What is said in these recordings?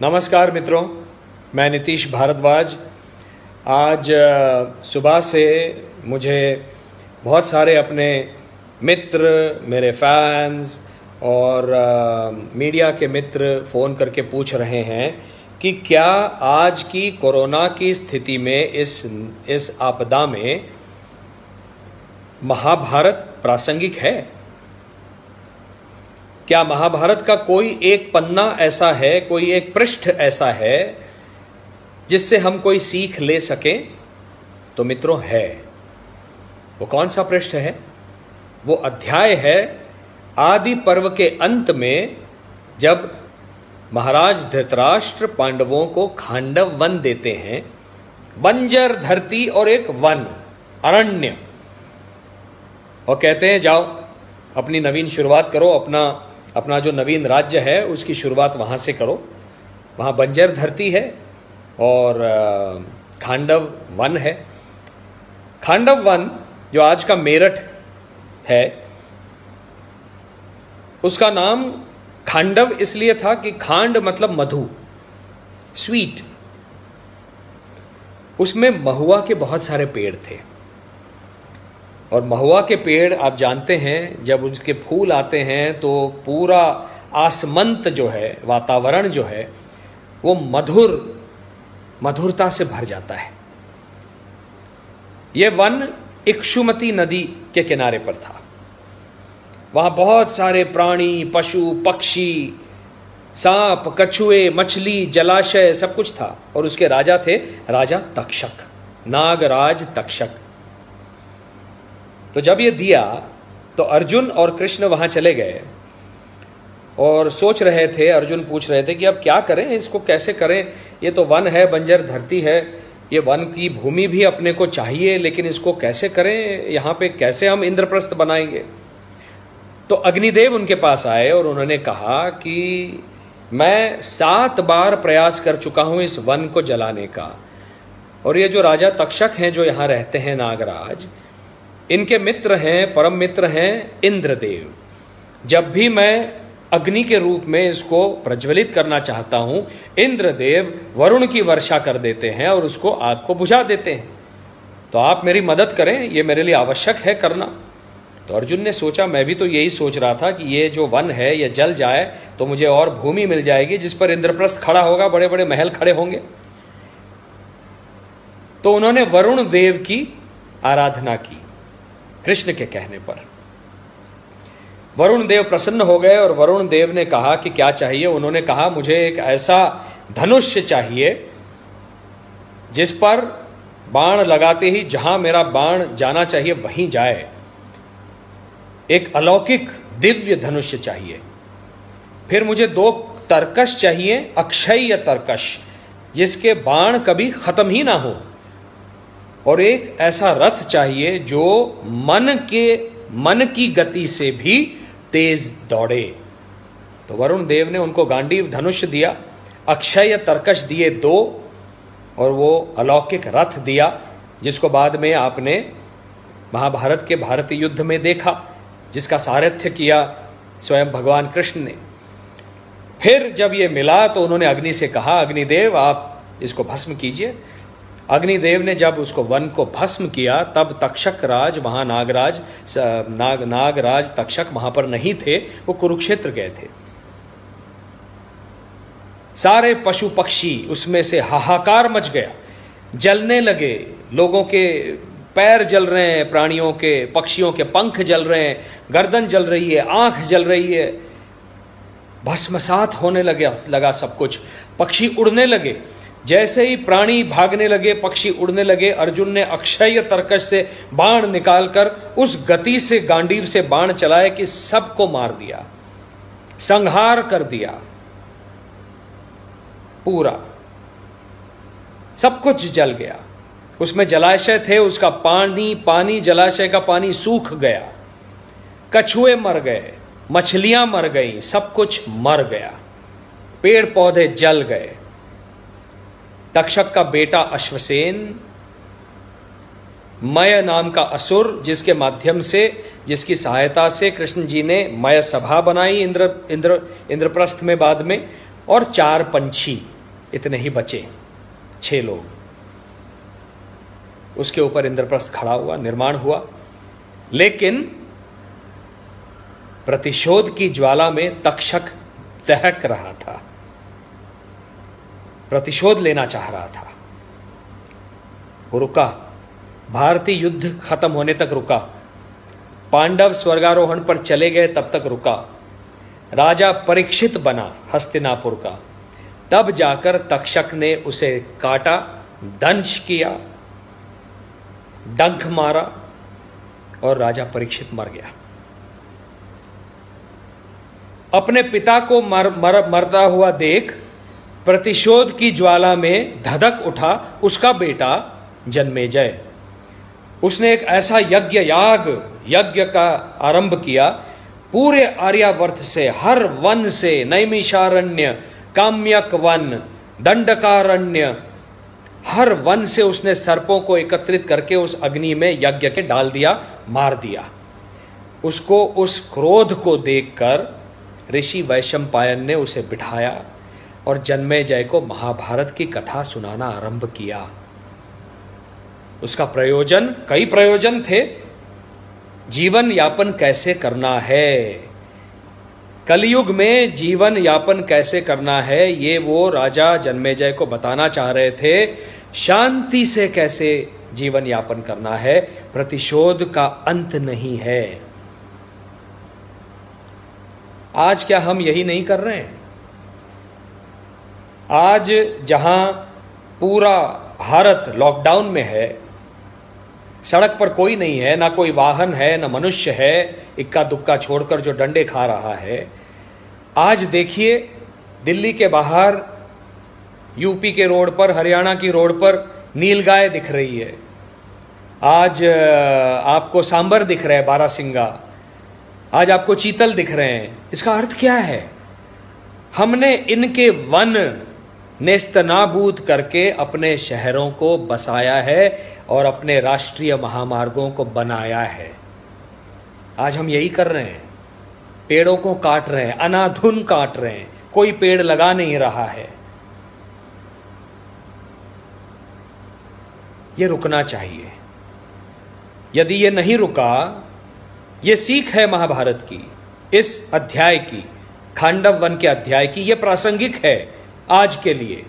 नमस्कार मित्रों, मैं नीतीश भारद्वाज। आज सुबह से मुझे बहुत सारे अपने मित्र, मेरे फैंस और मीडिया के मित्र फ़ोन करके पूछ रहे हैं कि क्या आज की कोरोना की स्थिति में इस इस आपदा में महाभारत प्रासंगिक है? क्या महाभारत का कोई एक पन्ना ऐसा है, कोई एक पृष्ठ ऐसा है, जिससे हम कोई सीख ले सकें? तो मित्रों, है। वो कौन सा पृष्ठ है? वो अध्याय है आदि पर्व के अंत में, जब महाराज धृतराष्ट्र पांडवों को खांडव वन देते हैं। बंजर धरती और एक वन, अरण्य। और कहते हैं, जाओ, अपनी नवीन शुरुआत करो, अपना अपना जो नवीन राज्य है, उसकी शुरुआत वहाँ से करो। वहाँ बंजर धरती है और खांडव वन है। खांडव वन जो आज का मेरठ है, उसका नाम खांडव इसलिए था कि खांड मतलब मधु, स्वीट। उसमें महुआ के बहुत सारे पेड़ थे। और महुआ के पेड़ आप जानते हैं, जब उसके फूल आते हैं तो पूरा आसमंत जो है, वातावरण जो है, वो मधुर, मधुरता से भर जाता है। यह वन इक्षुमती नदी के किनारे पर था। वहाँ बहुत सारे प्राणी, पशु, पक्षी, सांप, कछुए, मछली, जलाशय सब कुछ था, और उसके राजा थे राजा तक्षक, नागराज तक्षक। तो जब ये दिया तो अर्जुन और कृष्ण वहाँ चले गए। और सोच रहे थे, अर्जुन पूछ रहे थे कि अब क्या करें, इसको कैसे करें? ये तो वन है, बंजर, धरती है। ये वन की भूमि भी अपने को चाहिए, लेकिन इसको कैसे करें? यहाँ पे कैसे हम इंद्रप्रस्थ बनाएँगे? तो अग्निदेव उनके पास आए और उन्होंने कहा कि मैं सात बार प्रयास कर चुका हूँ इस वन को जलाने का। और ये जो राजा तक्षक हैं, जो यहाँ रहते हैं नागराज इनके मित्र हैं, परम मित्र हैं इंद्रदेव। जब भी मैं अग्नि के रूप में इसको प्रज्वलित करना चाहता हूँ, इंद्रदेव वरुण की वर्षा कर देते हैं और उसको आग को बुझा देते हैं। तो आप मेरी मदद करें, ये मेरे लिए आवश्यक है करना। तो अर्जुन ने सोचा, मैं भी तो यही सोच रहा था कि ये जो वन है, ये जल जाए तो मुझे और भूमि मिल जाएगी जिस पर इंद्रप्रस्थ खड़ा होगा बड़े बड़े महल खड़े होंगे। तो उन्होंने वरुण देव की आराधना की। कृष्ण के कहने पर। वरुण देव प्रसन्न हो गए और वरुण देव ने कहा कि क्या चाहिए? उन्होंने कहा, मुझे एक ऐसा धनुष्य चाहिए जिस पर बाण लगाते ही जहाँ मेरा बाण जाना चाहिए, वहीं जाए। एक अलौकिक दिव्य धनुष्य चाहिए। फिर मुझे दो तरकश चाहिए, अक्षय तरकश, जिसके बाण कभी खत्म ही ना हो। और एक ऐसा रथ चाहिए जो मन के, मन की गति से भी तेज दौड़े। तो वरुण देव ने उनको गांडीव धनुष दिया, अक्षय तरकश दिए दो, और वो अलौकिक रथ दिया, जिसको बाद में आपने महाभारत के भारतीय युद्ध में देखा, जिसका सारथ्य किया स्वयं भगवान कृष्ण ने। फिर जब ये मिला तो उन्होंने अग्नि से कहा, अग्निदेव, आप इसको भस्म कीजिए। अग्निदेव ने जब उसको वन को भस्म किया, तब तक्षक राज, वहाँ नागराज नाग, नागराज तक्षक वहाँ पर नहीं थे, वो कुरुक्षेत्र गए थे। सारे पशु पक्षी उसमें से हाहाकार मच गया। जलने लगे, लोगों के पैर जल रहे हैं, प्राणियों के, पक्षियों के पंख जल रहे हैं, गर्दन जल रही है, आँख जल रही है। भस्मसात होने लगे, लगा सब कुछ। पक्षी उड़ने लगे। जैसे ही प्राणी भागने लगे, पक्षी उड़ने लगे, अर्जुन ने अक्षय तर्कश से बाण निकालकर उस गति से, गांडीव से बाण चलाए कि सबको मार दिया, संहार कर दिया, पूरा। सब कुछ जल गया। उसमें जलाशय थे, उसका पानी पानी, जलाशय का पानी सूख गया। कछुए मर गए, मछलियाँ मर गई, सब कुछ मर गया। पेड़ पौधे जल गए। तक्षक का बेटा अश्वसेन, मय नाम का असुर, जिसके माध्यम से, जिसकी सहायता से कृष्ण जी ने मय सभा बनाई इंद्र इंद्र, इंद्रप्रस्थ में बाद में, और चार पंछी इतने ही बचे, छह लोग। उसके ऊपर इंद्रप्रस्थ खड़ा हुआ, निर्माण हुआ। लेकिन प्रतिशोध की ज्वाला में तक्षक दहक रहा था। प्रतिशोध लेना चाह रहा था। वो रुका। भारतीय युद्ध खत्म होने तक रुका। पांडव स्वर्गारोहण पर चले गए तब तक रुका। राजा परीक्षित बना हस्तिनापुर का। तब जाकर तक्षक ने उसे काटा दंश किया डंख मारा और राजा परीक्षित मर गया। अपने पिता को मर, मर मरता हुआ देख प्रतिशोध की ज्वाला में धधक उठा, उसका बेटा जन्मेजय उसने एक ऐसा यज्ञ याग, यज्ञ का आरंभ किया। पूरे आर्यावर्त से, हर वन से, नैमिषारण्य, काम्यक वन, दंडकारण्य, हर वन से उसने सर्पों को एकत्रित करके उस अग्नि में यज्ञ के डाल दिया, मार दिया। उसको उस क्रोध को देखकर ऋषि वैशंपायन ने उसे बिठाया। और जन्मे जय को महाभारत की कथा सुनाना आरंभ किया। उसका प्रयोजन, कई प्रयोजन थे। जीवन यापन कैसे करना है? कलयुग में जीवन यापन कैसे करना है, ये वो राजा जन्मेजय को बताना चाह रहे थे। शांति से कैसे जीवन यापन करना है, प्रतिशोध का अंत नहीं है। आज क्या हम यही नहीं कर रहे हैं? आज जहाँ पूरा भारत लॉकडाउन में है, सड़क पर कोई नहीं है, ना कोई वाहन है, ना मनुष्य है, इक्का दुक्का छोड़कर जो डंडे खा रहा है। आज देखिए, दिल्ली के बाहर, यूपी के रोड पर, हरियाणा की रोड पर नीलगाय दिख रही है। आज आपको सांबर दिख रहा है, बारासिंगा। आज आपको चीतल दिख रहे हैं। इसका अर्थ क्या है? हमने इनके वन नेस्तनाबूद करके अपने शहरों को बसाया है और अपने राष्ट्रीय महामार्गों को बनाया है। आज हम यही कर रहे हैं। पेड़ों को काट रहे हैं, अनाधुन काट रहे हैं। कोई पेड़ लगा नहीं रहा है। यह रुकना चाहिए। यदि यह नहीं रुका यह सीख है महाभारत की, इस अध्याय की, खांडव वन के अध्याय की यह प्रासंगिक है। आज के लिए।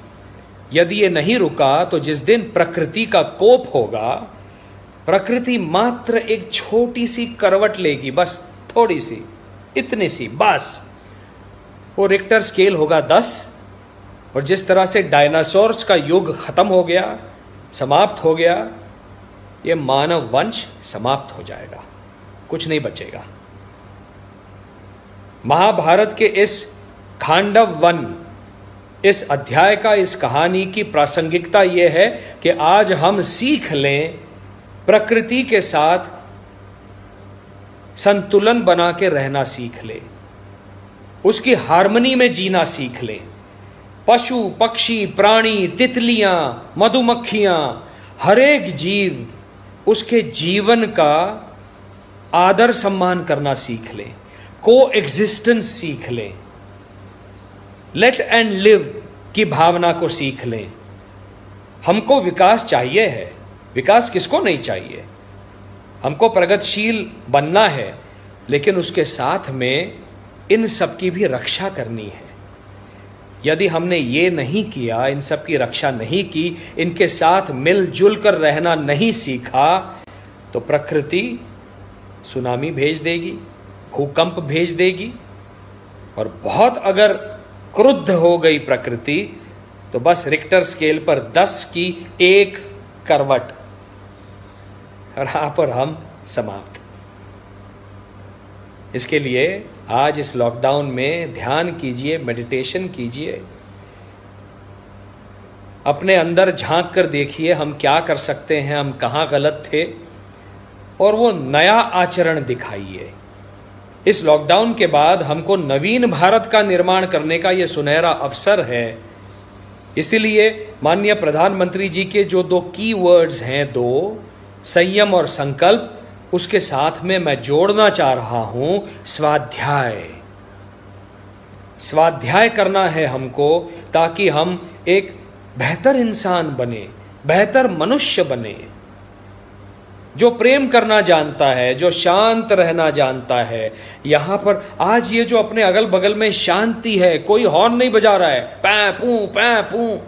यदि ये नहीं रुका तो जिस दिन प्रकृति का कोप होगा, प्रकृति मात्र एक छोटी सी करवट लेगी, बस थोड़ी सी, इतनी सी, बस। वो रिक्टर स्केल होगा दस, और जिस तरह से डायनासोर्स का युग खत्म हो गया, समाप्त हो गया, ये मानव वंश समाप्त हो जाएगा, कुछ नहीं बचेगा। महाभारत के इस खांडव वन इस अध्याय का, इस कहानी की प्रासंगिकता यह है कि आज हम सीख लें प्रकृति के साथ संतुलन बना के रहना सीख ले, उसकी हारमोनी में जीना सीख ले। पशु, पक्षी, प्राणी, तितलियाँ, मधुमक्खियाँ हरेक जीव उसके जीवन का आदर सम्मान करना सीख ले को एग्जिस्टेंस सीख लें। लेट एंड लिव की भावना को सीख लें। हमको विकास चाहिए है। विकास किसको नहीं चाहिए? हमको प्रगतिशील बनना है, लेकिन उसके साथ में इन सब की भी रक्षा करनी है। यदि हमने ये नहीं किया, इन सब की रक्षा नहीं की, इनके साथ मिलजुल कर रहना नहीं सीखा तो प्रकृति सुनामी भेज देगी, भूकंप भेज देगी। और बहुत अगर क्रुद्ध हो गई प्रकृति तो बस रिक्टर स्केल पर दस की एक करवट। और यहाँ पर हम समाप्त। इसके लिए आज इस लॉकडाउन में ध्यान कीजिए मेडिटेशन कीजिए। अपने अंदर झाँक कर देखिए हम क्या कर सकते हैं, हम कहाँ गलत थे। और वो नया आचरण दिखाइए। इस लॉकडाउन के बाद हमको नवीन भारत का निर्माण करने का यह सुनहरा अवसर है। इसीलिए माननीय प्रधानमंत्री जी के जो दो की वर्ड्स हैं, दो, संयम और संकल्प, उसके साथ में मैं जोड़ना चाह रहा हूँ, स्वाध्याय। स्वाध्याय करना है हमको ताकि हम एक बेहतर इंसान बने, बेहतर मनुष्य बने। जो प्रेम करना जानता है, जो शांत रहना जानता है, यहाँ पर आज ये जो अपने अगल बगल में शांति है, कोई हॉर्न नहीं बजा रहा है, पै, पू पै, पू।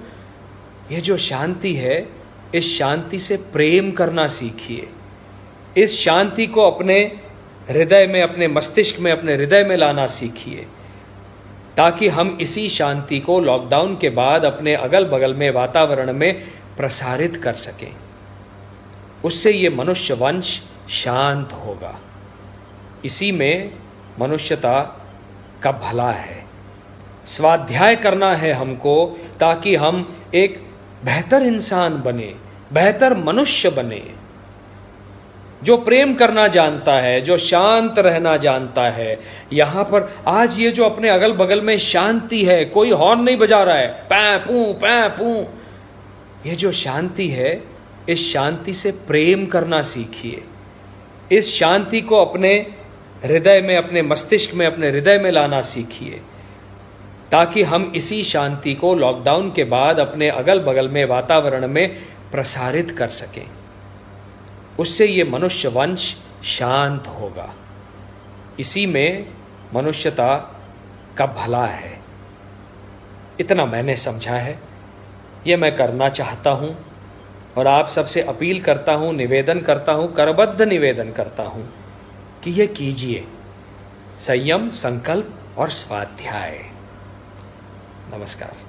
ये जो शांति है, इस शांति से प्रेम करना सीखिए। इस शांति को अपने हृदय में, अपने मस्तिष्क में, अपने हृदय में लाना सीखिए, ताकि हम इसी शांति को लॉकडाउन के बाद अपने अगल बगल में, वातावरण में प्रसारित कर सकें। उससे ये मनुष्य वंश शांत होगा। इसी में मनुष्यता का भला है। स्वाध्याय करना है हमको ताकि हम एक बेहतर इंसान बने, बेहतर मनुष्य बने। जो प्रेम करना जानता है, जो शांत रहना जानता है, यहाँ पर आज ये जो अपने अगल बगल में शांति है, कोई हॉर्न नहीं बजा रहा है, पै, पू पै, पू। ये जो शांति है इस शांति से प्रेम करना सीखिए। इस शांति को अपने हृदय में, अपने मस्तिष्क में, अपने हृदय में लाना सीखिए, ताकि हम इसी शांति को लॉकडाउन के बाद अपने अगल बगल में, वातावरण में प्रसारित कर सकें। उससे ये मनुष्य वंश शांत होगा। इसी में मनुष्यता का भला है। इतना मैंने समझा है। ये मैं करना चाहता हूँ। और आप सबसे अपील करता हूँ, निवेदन करता हूँ, करबद्ध निवेदन करता हूँ कि यह कीजिए। संयम, संकल्प और स्वाध्याय। नमस्कार।